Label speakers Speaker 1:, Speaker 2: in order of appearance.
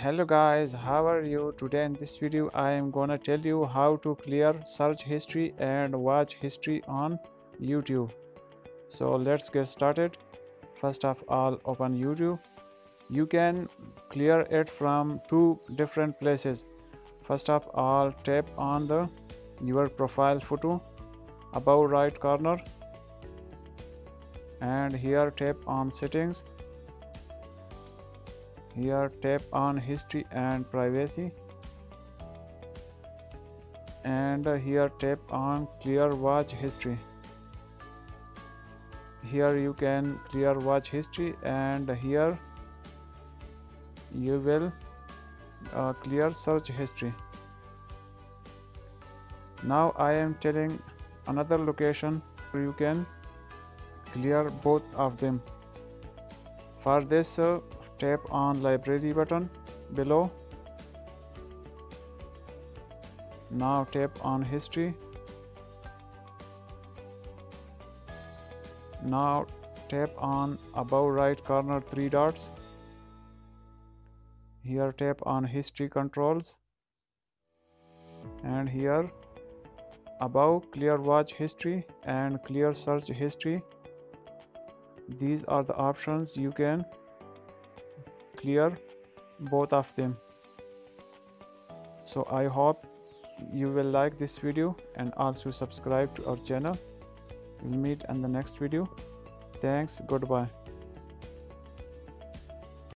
Speaker 1: hello guys how are you? Today in this video i am gonna tell you how to clear search history and watch history on youtube. So let's get started. First of all open youtube. You can clear it from two different places. First of all tap on the your profile photo above right corner. And here tap on settings here tap on history and privacy. And here tap on clear watch history. Here you can clear watch history and here you will uh, clear search history. Now i am telling another location where you can clear both of them. For this uh, tap on library button below. Now tap on history. Now tap on above right corner three dots. Here tap on history controls. And here above clear watch history and clear search history. These are the options you can clear both of them. So i hope you will like this video and also subscribe to our channel. We'll meet in the next video. Thanks. Goodbye